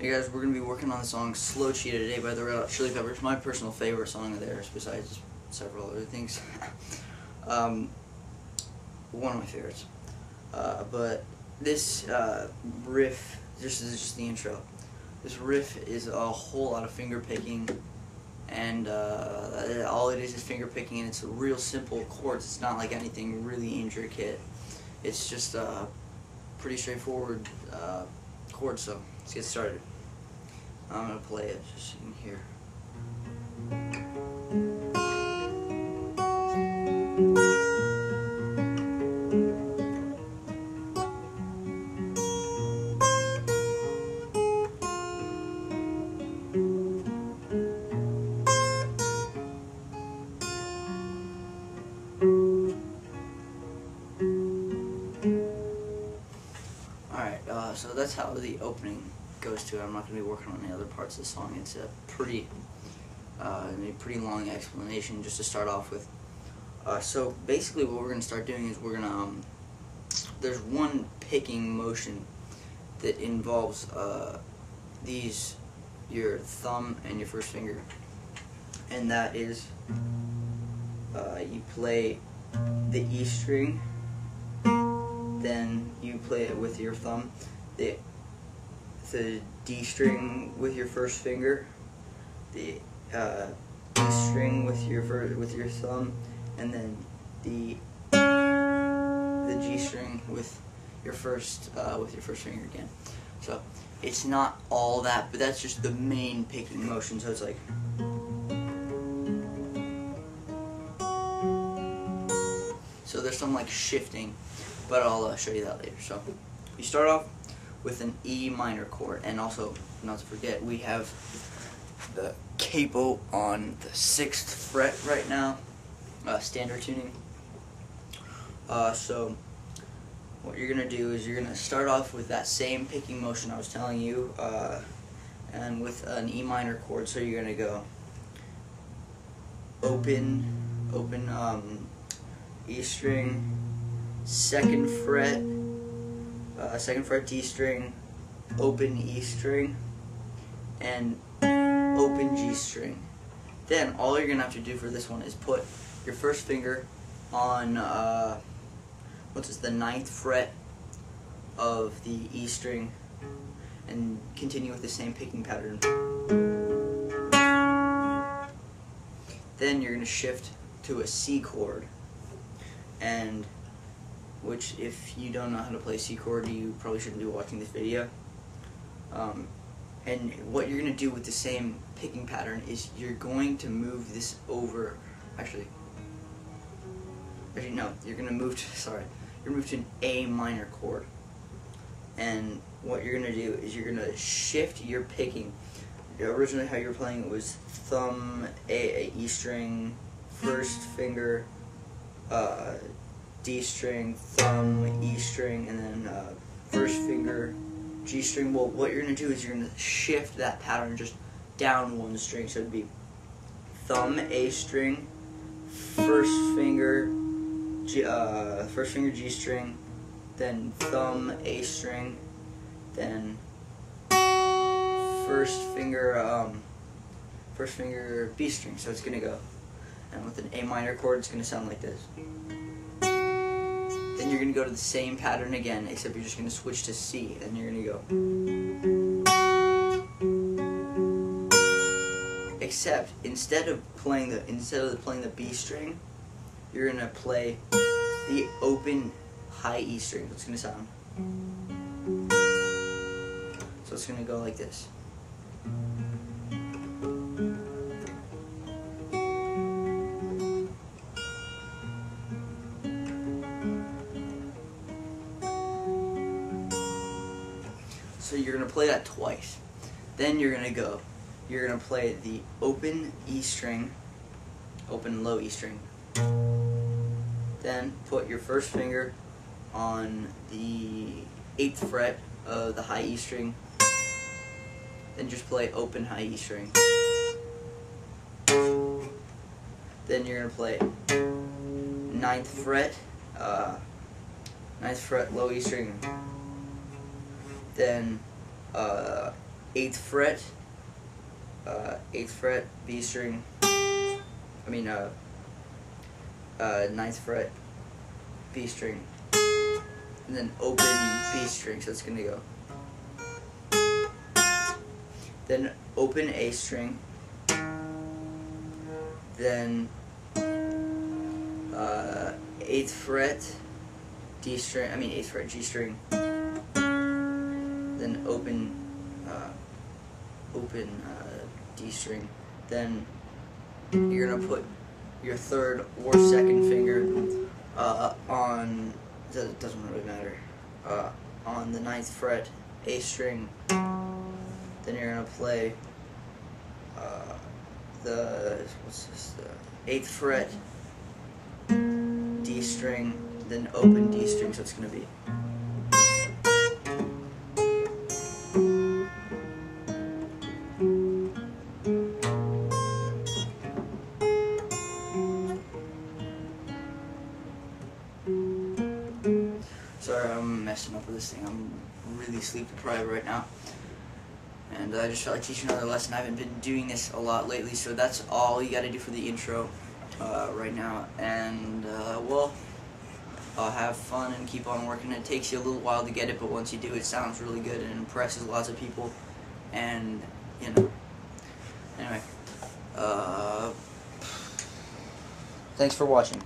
Hey guys, we're gonna be working on the song "Slow Cheetah" today by the Red Hot Chili Peppers. My personal favorite song of theirs, besides several other things. um, one of my favorites. Uh, but this uh, riff, this is just the intro. This riff is a whole lot of finger picking, and uh, all it is is finger picking, and it's a real simple chords. It's not like anything really intricate. It's just uh, pretty straightforward chords. So let's get started. I'm gonna play it just in here. So that's how the opening goes to. I'm not going to be working on any other parts of the song. It's a pretty, uh, a pretty long explanation just to start off with. Uh, so basically what we're going to start doing is we're going to, um, there's one picking motion that involves uh, these, your thumb and your first finger. And that is, uh, you play the E string then you play it with your thumb. The the D string with your first finger, the uh, E string with your with your thumb, and then the the G string with your first uh, with your first finger again. So it's not all that, but that's just the main picking motion. So it's like. So there's some like shifting but I'll uh, show you that later. So we start off with an E minor chord, and also not to forget we have the capo on the sixth fret right now, uh, standard tuning. Uh, so what you're gonna do is you're gonna start off with that same picking motion I was telling you, uh, and with an E minor chord. So you're gonna go open, open um, E string second fret, uh, second fret D string, open E string, and open G string. Then all you're gonna have to do for this one is put your first finger on uh, what's this, the ninth fret of the E string, and continue with the same picking pattern. Then you're gonna shift to a C chord, and which if you don't know how to play C chord, you probably shouldn't be watching this video. Um, and what you're going to do with the same picking pattern is you're going to move this over, actually, actually no, you're going to move to, sorry, you're going to move to an A minor chord. And what you're going to do is you're going to shift your picking. Originally how you were playing it was thumb, A, a E string, first finger, uh, D string, thumb, E string, and then uh, first finger, G string. Well, what you're going to do is you're going to shift that pattern just down one string. So it'd be thumb, A string, first finger, G, uh, first finger, G string, then thumb, A string, then first finger, um, first finger, B string. So it's going to go. And with an A minor chord, it's going to sound like this. Then you're going to go to the same pattern again, except you're just going to switch to C. And you're going to go. Except instead of playing the instead of playing the B string, you're going to play the open high E string. It's going to sound. So it's going to go like this. So you're going to play that twice. Then you're going to go, you're going to play the open E string, open low E string. Then put your first finger on the 8th fret of the high E string. Then just play open high E string. Then you're going to play 9th fret, uh, 9th fret low E string then uh, eighth fret, uh, eighth fret B string. I mean, uh, uh, ninth fret B string, and then open B string. So it's gonna go. Then open A string. Then uh, eighth fret D string. I mean eighth fret G string. Then open uh, open uh, D string. Then you're gonna put your third or second finger uh, on. Doesn't really matter. Uh, on the ninth fret A string. Then you're gonna play uh, the what's this? The eighth fret D string, then open D string. So it's gonna be. Sorry, I'm messing up with this thing. I'm really sleep deprived right now. And I just felt like teaching another lesson. I haven't been doing this a lot lately, so that's all you gotta do for the intro uh, right now. And, uh, well, uh, have fun and keep on working. It takes you a little while to get it, but once you do, it sounds really good and impresses lots of people. And, you know, anyway, uh, thanks for watching.